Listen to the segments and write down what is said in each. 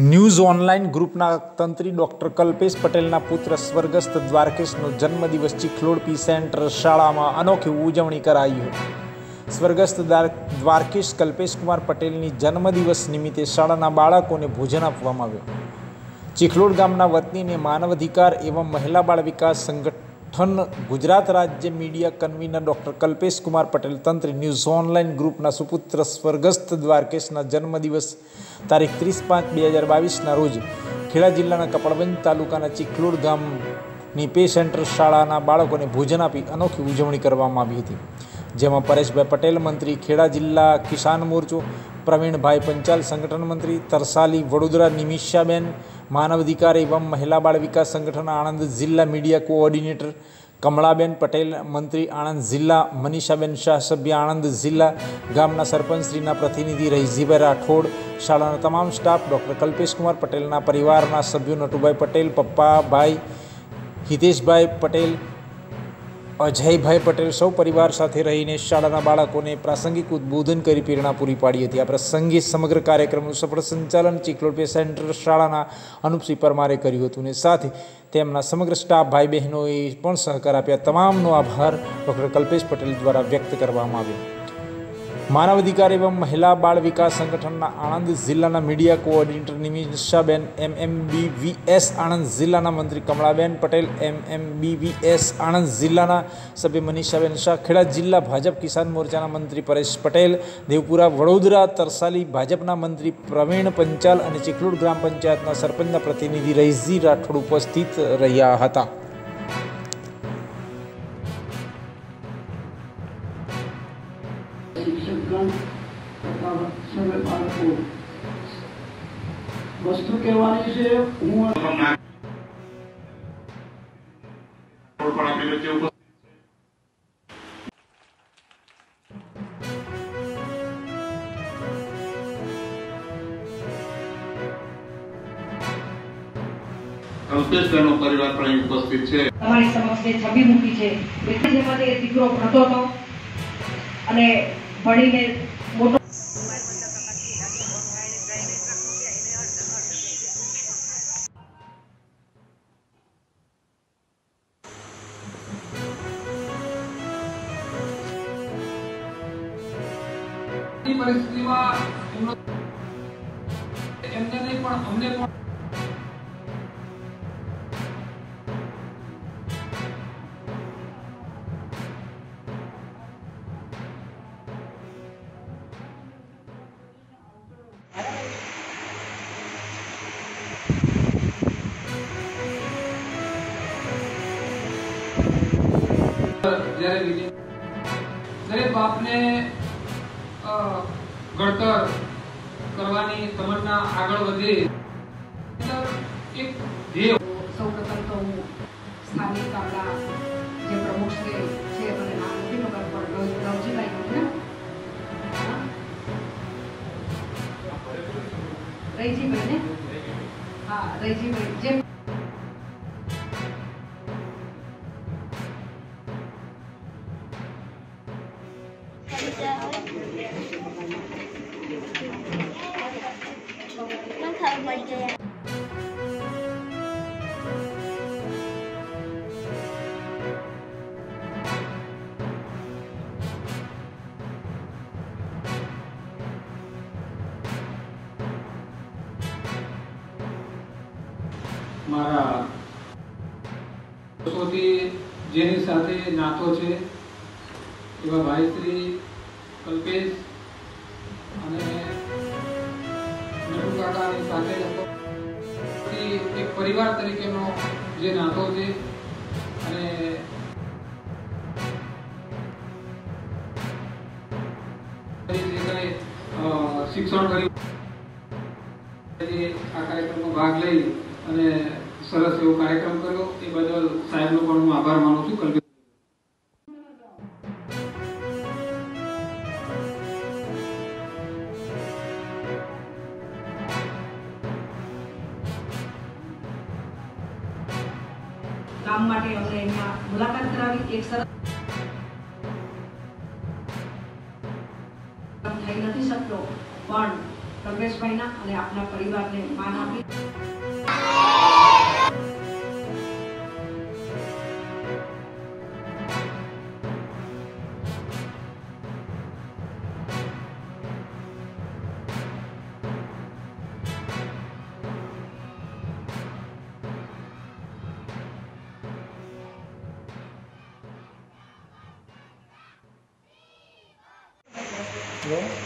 News online ગ્રુપના તંત્રી doctor Kalpesh પટેલના પુત્ર સ્વર્ગસ્થ દ્વારકેશનો જન્મદિવસ ચીખલોડ પી સેન્ટર શાળામાં અનોખી ઉજવણી કરાઈ હતી. સ્વર્ગસ્થ દ્વાર- દ્વારકેશ કલ્પેશકુમાર પટેલની જન્મદિવસ નિમિત્તે શાળાના બાળકોને ભોજન આપવામાં આવ્યું. ચીખલોડ ગામના વતનીને માનવ અધિકાર એવં મહિલા બાળ વિકાસ સંગઠન ગુજરાત રાજ્ય media convener doctor Kalpesh Kumar Patel તંત્રી news online ગ્રુપના સુપુત્ર સ્વર્ગસ્થ દ્વારકેશના જન્મદિવસ તારીખ ત્રીસ પાંચ બે હજાર બાવીસના રોજ ખેડા જિલ્લાના કપડવંજ તાલુકાના ચીખલોડ ગામની પે સેન્ટર શાળાના બાળકોને ભોજન આપી અનોખી ઉજવણી કરવામાં આવી હતી. જેમાં પરેશભાઈ પટેલ મંત્રી, ખેડા જિલ્લા કિસાન મોરચો, પ્રવીણભાઈ પંચાલ સંગઠન મંત્રી, તરસાલી વડોદરા નિમિષાબેન માનવ અધિકાર એવં મહિલા બાળ વિકાસ સંગઠન આણંદ જિલ્લા મીડિયા કોઓર્ડિનેટર કમળાબેન પટેલ, મંત્રી આણંદ જિલ્લા મનીષાબેન શાહ સભ્ય આણંદ જિલ્લા ગામના સરપંચશ્રીના પ્રતિનિધિ રહીજીભાઈ રાઠોડ, શાળાના તમામ સ્ટાફ ડૉક્ટર કલ્પેશકુમાર પટેલના પરિવારના સભ્યો નટુભાઈ પટેલ, પપ્પાભાઈ હિતેશભાઈ પટેલ અજયભાઈ પટેલ સૌ પરિવાર સાથે રહીને શાળાના બાળકોને પ્રાસંગિક ઉદ્બોધન કરી પ્રેરણા પૂરી પાડી હતી. આ પ્રસંગે સમગ્ર કાર્યક્રમનું સફળ સંચાલન ચીખલોડ સેન્ટર શાળાના અનુપસિંહ પરમારે કર્યું હતું અને સાથે તેમના સમગ્ર સ્ટાફ ભાઈ બહેનોએ પણ સહકાર આપ્યા. તમામનો આભાર ડૉક્ટર કલ્પેશ પટેલ દ્વારા વ્યક્ત કરવામાં આવ્યો. માનવ અધિકાર એવં મહિલા બાળ વિકાસ સંગઠનના આણંદ જિલ્લાના media coordinator Nimishaben S Anand જિલ્લાના મંત્રી કમળાબેન પટેલ એમ એમ બીવીએસ આણંદ જિલ્લાના સભ્ય મનીષાબેન શાહ, ખેડા જિલ્લા ભાજપ કિસાન મોરચાના મંત્રી પરેશ પટેલ, દેવપુરા વડોદરા તરસાલી ભાજપના મંત્રી પ્રવીણ પંચાલ અને ચિકલુડ ગ્રામ પંચાયતના સરપંચના પ્રતિનિધિ રહીઝી રાઠોડ ઉપસ્થિત રહ્યા હતા. શિક્ષકગણ સર્વે બાળકો વસ્તુ કહેવાની છે હું પણ આપણી વચ્ચે કલ્પેશભાઈનો પરિવાર પણ ઉપસ્થિત છે. તમારી સમક્ષ જે છબી મૂકી છે એટલે જેમાંથી દીકરો ભણતો હતો અને ભણીને મોટો પરિસ્થિતિમાં એમને નહીં પણ અમને પણ જ્યારે વિજય દરેક બાપને ઘડતર કરવાની તમન્ના આગળ વધે. એક ધ્યેય. સૌપ્રથમ તો હું સ્થાનિક આપણા જે પ્રમુખ છે છે મને નામ નથી ખબર પણ રવજીભાઈ ને ને હા, રૈજીભાઈ, જેમ મારા વર્ષોથી જેની સાથે નાતો છે, એવા ભાઈ શ્રી કલ્પેશ અને સાથે પરિવાર તરીકેનો જે નાતો છે અને શિક્ષણ કર્યું આ કાર્યક્રમમાં ભાગ લઈ અને સરસ એવો કાર્યક્રમ કર્યો. એ બદલ સાહેબનો પણ હું આભાર માનું છું. કલ્પિત કામ માટે અમને અહીંયા મુલાકાત કરાવી. એક સરસ થઈ નથી શકતો, પણ કલ્પેશભાઈના અને આપના પરિવારને માન આપી કિસાન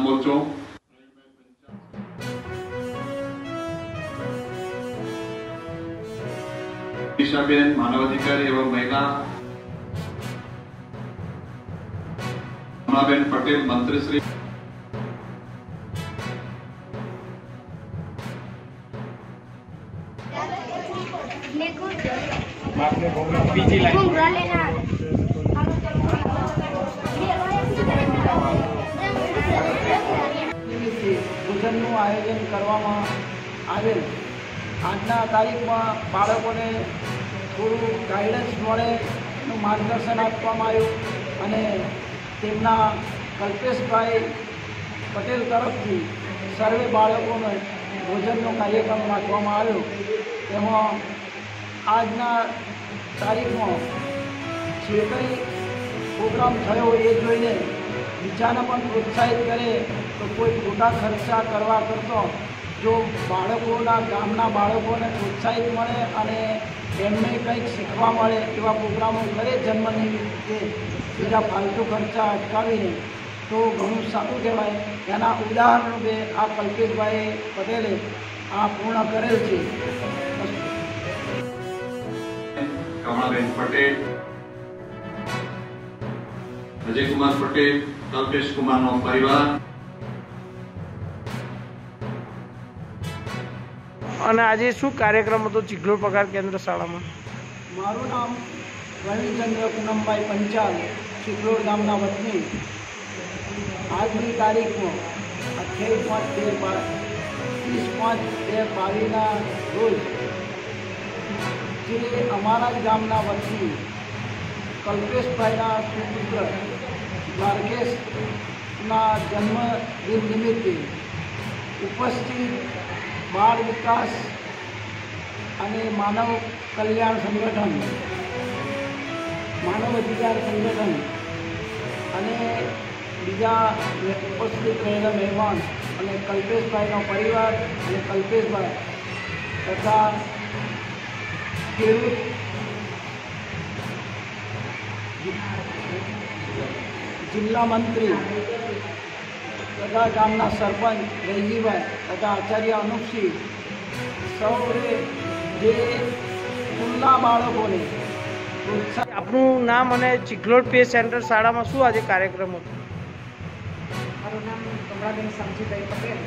मोर्चों दिशाबेन मानवाधिकार एवं महिला। रमाबेन पटेल मंत्री श्री घूमरा लेना ભોજનનું આયોજન કરવામાં આવેલ. આજના તારીખમાં બાળકોને થોડું ગાઈડન્સ મળે એનું માર્ગદર્શન આપવામાં આવ્યું અને તેમના કલ્પેશભાઈ પટેલ તરફથી સર્વે બાળકોને ભોજનનો કાર્યક્રમ રાખવામાં આવ્યો. તેમાં આજના તારીખમાં જે કંઈ પ્રોગ્રામ થયો એ જોઈને બીજાને પણ પ્રોત્સાહિત કરે તો કોઈ ખોટા ખર્ચા કરવા કરતો, જો બાળકોના, ગામના બાળકોને પ્રોત્સાહિત મળે અને એમને કંઈક શીખવા મળે એવા પ્રોગ્રામો કરે જન્મની નિમિત્તે બીજા ફાલતુ ખર્ચા અટકાવીને, તો ઘણું સારું કહેવાય. એના ઉદાહરણ રૂપે આ કલ્પેશભાઈ પટેલે આ પૂર્ણ કરેલ છે. કમળાબેન પટેલ, અજયકુમાર પટેલ કલ્પેશ કુમારનો પરિવાર અને આજે શું કાર્યક્રમ હતો ચિખલોડ પગાર કેન્દ્ર શાળામાં? મારું નામ રવિચંદ્ર પૂનમભાઈ પંચાલ ચિખલોડ ગામના વતની. આજની તારીખમાં અઠ્યાવીસ પાંચ બે વીસ ત્રીસ પાંચ બે બાવીસના રોજ જે અમારા જ ગામના વતની કલ્પેશભાઈના સુપુત્ર દ્વારકેશના જન્મદિન નિમિત્તે ઉપસ્થિત બાળ વિકાસ અને માનવ કલ્યાણ સંગઠન, માનવ અધિકાર સંગઠન અને બીજા ઉપસ્થિત રહેલા મહેમાન અને કલ્પેશભાઈનો પરિવાર અને કલ્પેશભાઈ તથા ખેડૂત જિલ્લા મંત્રી તથા ગામના સરપંચ રહીજીભાઈ તથા આચાર્ય અનુપસિંહ સૌએ જે સ્કૂલના બાળકોને આપનું નામ અને ચિખલોડ પે સેન્ટર શાળામાં શું આજે કાર્યક્રમ હતો? મારું નામ કમળાબેન સમજીભાઈ પટેલ.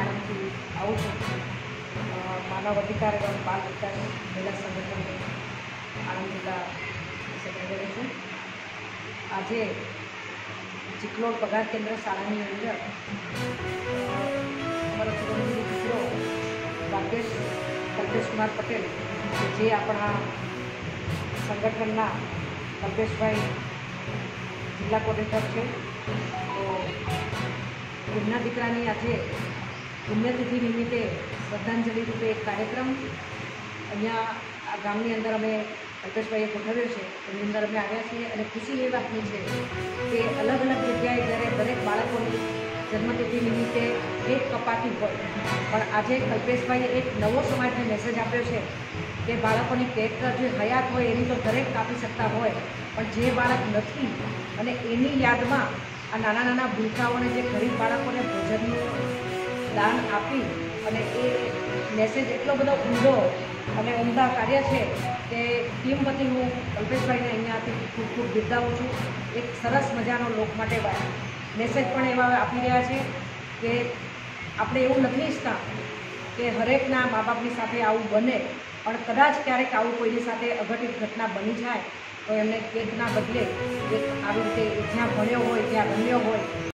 આણંદથી આવું છું. માનવ અધિકાર એવં બાલ વિકાસ મહિલા સંગઠન આણંદ જિલ્લા સેક્રેટરી છું. આજે ચિકલોડ પગાર કેન્દ્ર શાળાની અંદર અમારો ચિરંજીવી દીકરો રાકેશ, કલ્પેશકુમાર પટેલ જે આપણા સંગઠનના કલ્પેશભાઈ જિલ્લા કોર્ડિનેટર છે, તો એમના દીકરાની આજે પુણ્યતિથિ નિમિત્તે શ્રદ્ધાંજલિ રૂપે એક કાર્યક્રમ અહીંયા આ ગામની અંદર અમે અલ્પેશભાઈએ ગોઠવ્યો છે. એની અંદર અમે આવ્યા છીએ અને ખુશી એ વાતની છે કે અલગ અલગ જગ્યાએ જ્યારે દરેક બાળકોની જન્મતિથિ નિમિત્તે એક કપાતી હોય. પણ આજે કલ્પેશભાઈએ એક નવો સમાજને મેસેજ આપ્યો છે કે બાળકોની કેરેક્ટર જે હયાત હોય એની તો દરેક કાપી શકતા હોય, પણ જે બાળક નથી અને એની યાદમાં આ નાના નાના ભૂલકાઓને જે ગરીબ બાળકોને ભોજનનું દાન આપી અને એ મેસેજ એટલો બધો ઊંડો અને ઉમદા કાર્ય છે કે ટીમ વતી હું કલ્પેશભાઈને અહીંયાથી ખૂબ ખૂબ બિરદાવું છું. એક સરસ મજાનો લોક માટે મેસેજ પણ એવા આપી રહ્યા છે કે આપણે એવું નથી ઈચ્છતા કે હરેકના મા બાપની સાથે આવું બને, પણ કદાચ ક્યારેક આવું કોઈની સાથે અઘટિત ઘટના બની જાય તો એમને કેદના બદલે એક આવી રીતે જ્યાં ભણ્યો હોય, ત્યાં રમ્યો હોય.